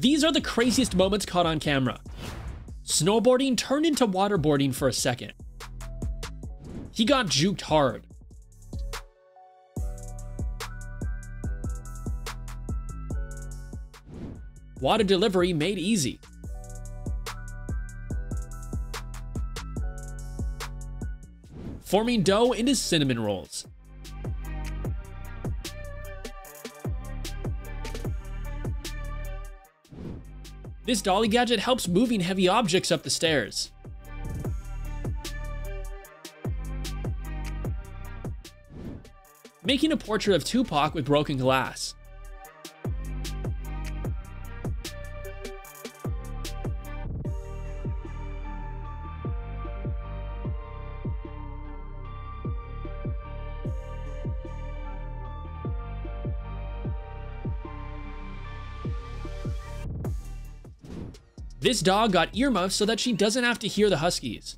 These are the craziest moments caught on camera. Snowboarding turned into waterboarding for a second. He got juked hard. Water delivery made easy. Forming dough into cinnamon rolls. This dolly gadget helps moving heavy objects up the stairs. Making a portrait of Tupac with broken glass. This dog got earmuffs so that she doesn't have to hear the huskies.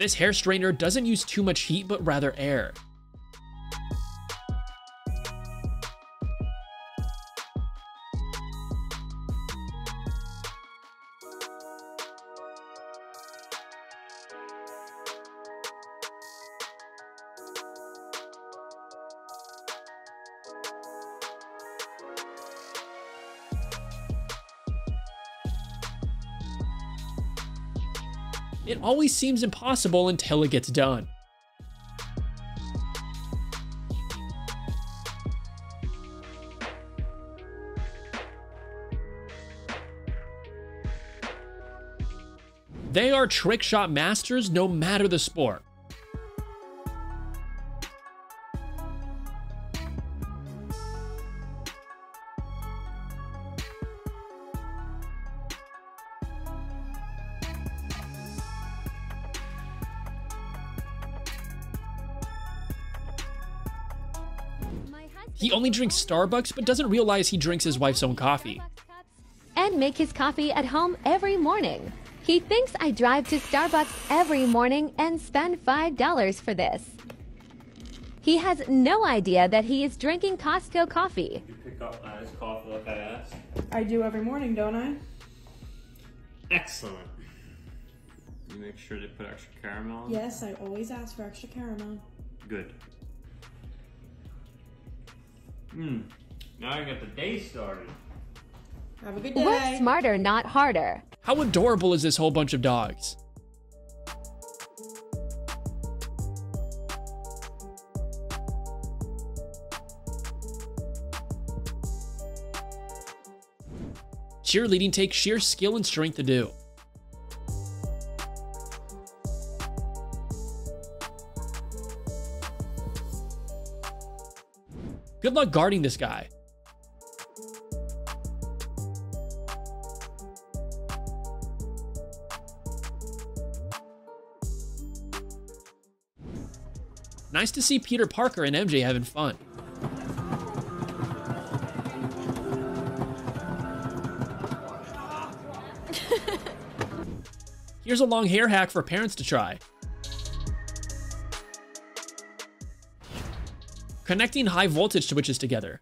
This hair strainer doesn't use too much heat but rather air. It always seems impossible until it gets done. They are trick shot masters no matter the sport. He only drinks Starbucks but doesn't realize he drinks his wife's own coffee. And make his coffee at home every morning. He thinks I drive to Starbucks every morning and spend $5 for this. He has no idea that he is drinking Costco coffee. You pick up nice coffee like I asked. I do every morning, don't I? Excellent. You make sure they put extra caramel? Yes, I always ask for extra caramel. Good. Hmm. Now I got the day started. Have a good Work day. smarter, not harder. How adorable is this whole bunch of dogs? Cheerleading takes sheer skill and strength to do. Good luck guarding this guy. Nice to see Peter Parker and MJ having fun. Here's a long hair hack for parents to try. Connecting high voltage switches together.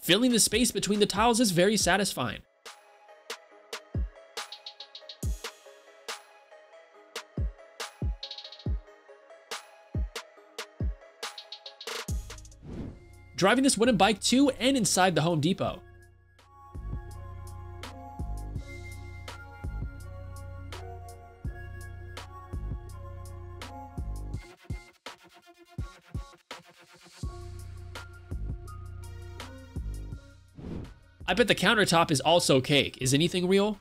Filling the space between the tiles is very satisfying. Driving this wooden bike to and inside the Home Depot. I bet the countertop is also cake. Is anything real?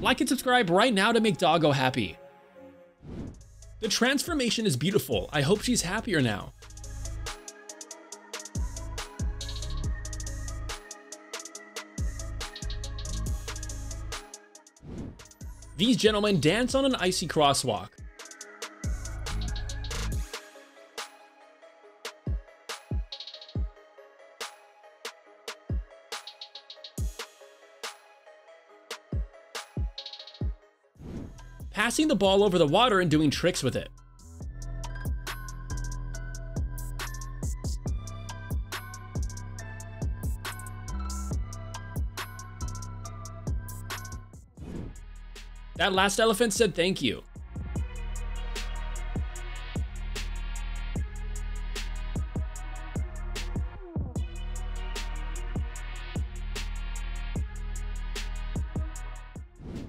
Like and subscribe right now to make Doggo happy. The transformation is beautiful. I hope she's happier now. These gentlemen dance on an icy crosswalk. Passing the ball over the water and doing tricks with it. That last elephant said thank you.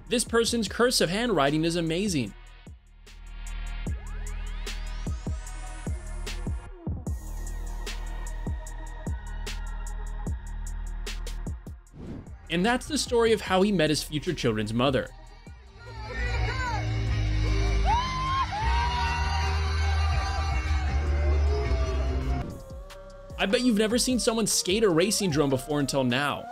This person's cursive handwriting is amazing. And that's the story of how he met his future children's mother. I bet you've never seen someone skate a racing drone before until now.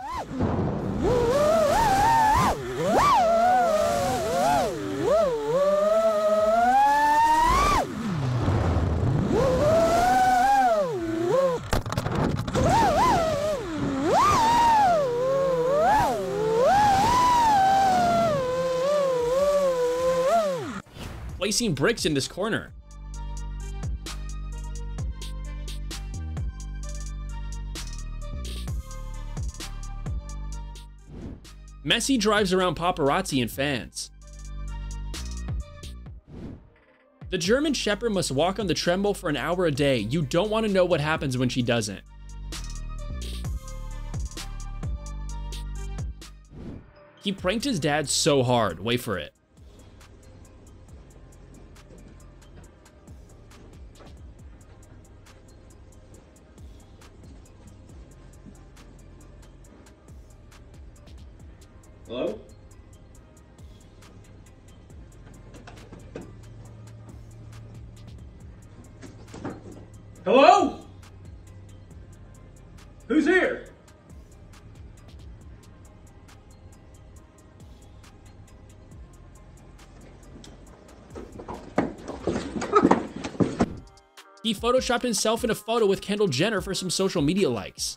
Placing bricks in this corner. Messi drives around paparazzi and fans. The German Shepherd must walk on the treadmill for an hour a day. You don't want to know what happens when she doesn't. He pranked his dad so hard. Wait for it. Hello? Hello? Who's here? He photoshopped himself in a photo with Kendall Jenner for some social media likes.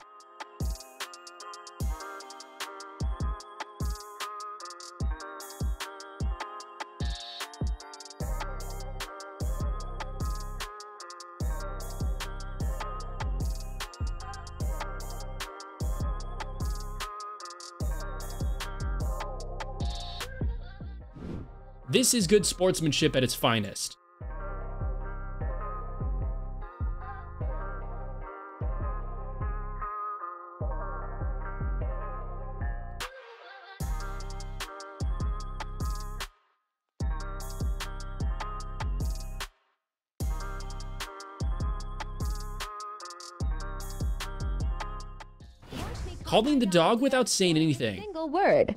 This is good sportsmanship at its finest. Calling the dog without saying anything. Single word.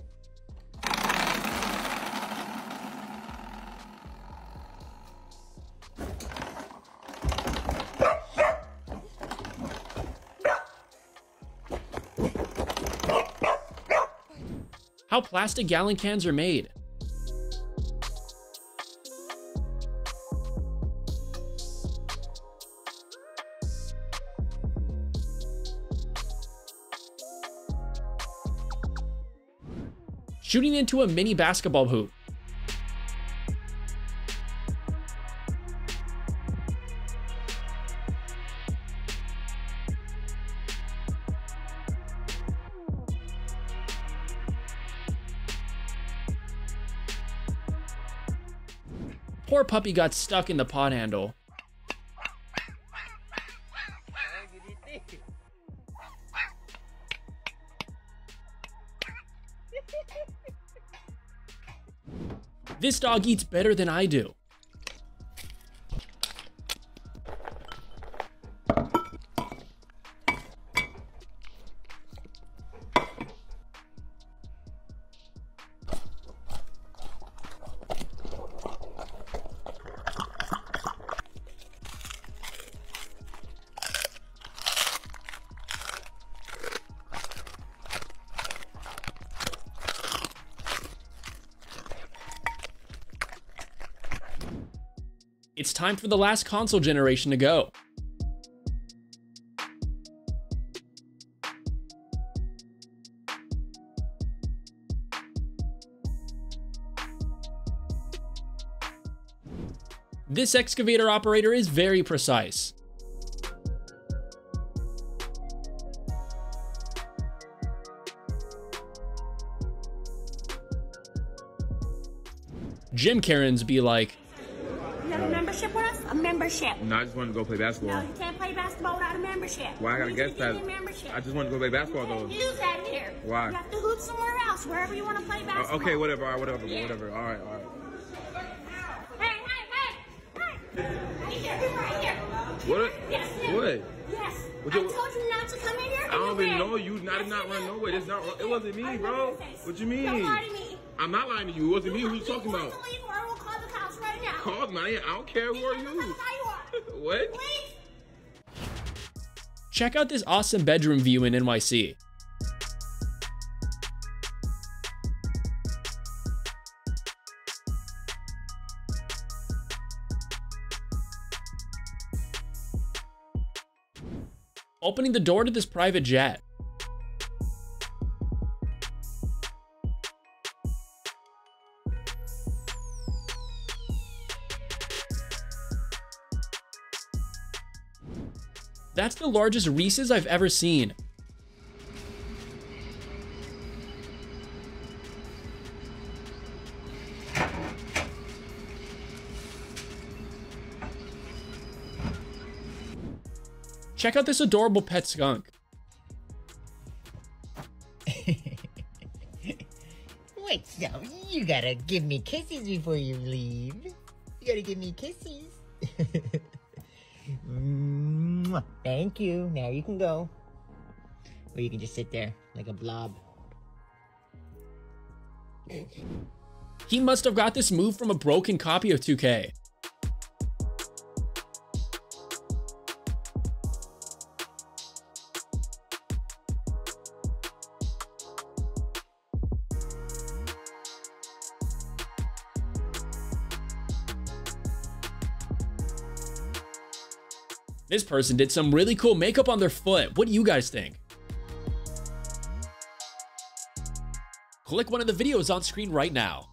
How plastic gallon cans are made. Shooting into a mini basketball hoop. Poor puppy got stuck in the pot handle. This dog eats better than I do. It's time for the last console generation to go. This excavator operator is very precise. Gym Karens be like, You have a membership with us? A membership. No, I just wanted to go play basketball. No, you can't play basketball without a membership. Why I You guess need to get that? I just wanted to go play basketball You though. use that here. Why? You have to hoop somewhere else, wherever you want to play Uh, basketball. okay, whatever. All right, whatever, Yeah. whatever. All right, all right. Hey, hey, hey! Hey! Right here, right here. What? Yes, yes. What? Yes. What I you- told you not to come in here. I don't even you know you. Not Yes, not you run nowhere. It's not. It wasn't me, I bro. What you mean? Don't lie to me. I'm not lying to you. It wasn't me. Who you talking about? Cops. Called man. I don't care. Who are you? cops how you are. What? Check out this awesome bedroom view in NYC. Opening the door to this private jet. That's the largest Reese's I've ever seen. Check out this adorable pet skunk. Wait, so you gotta give me kisses before you leave. You gotta give me kisses. Mwah. Thank you. Now you can go. Or you can just sit there like a blob. He must have got this move from a broken copy of 2K. This person did some really cool makeup on their foot. What do you guys think? Click one of the videos on screen right now.